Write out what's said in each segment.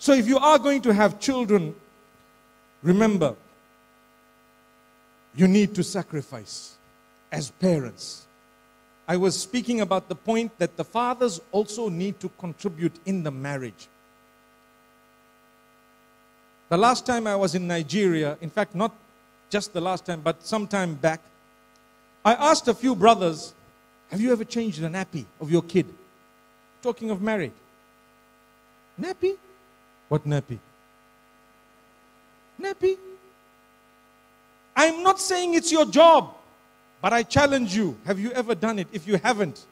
So if you are going to have children, remember, you need to sacrifice as parents. I was speaking about the point that the fathers also need to contribute in the marriage. The last time I was in Nigeria, in fact, not just the last time, but some time back, I asked a few brothers, Have you ever changed the nappy of your kid? Talking of married. Nappy? What nappy? Nappy? I'm not saying it's your job, but I challenge you. Have you ever done it? If you haven't,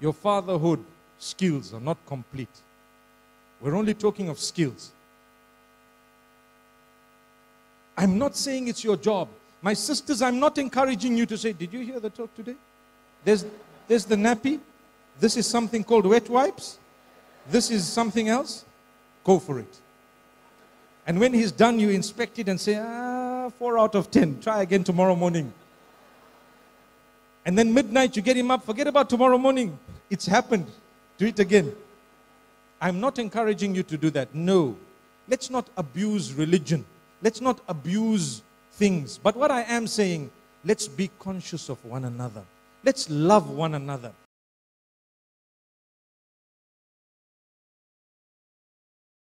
your fatherhood skills are not complete. We're only talking of skills. I'm not saying it's your job. My sisters, I'm not encouraging you to say, Did you hear the talk today? There's, there's the nappy. This is something called wet wipes. This is something else. Go for it. And when he's done, you inspect it and say, Ah, four out of ten. Try again tomorrow morning. And then midnight, you get him up. Forget about tomorrow morning. It's happened. Do it again. I'm not encouraging you to do that. No. Let's not abuse religion. Let's not abuse things. But what I am saying, let's be conscious of one another. Let's love one another.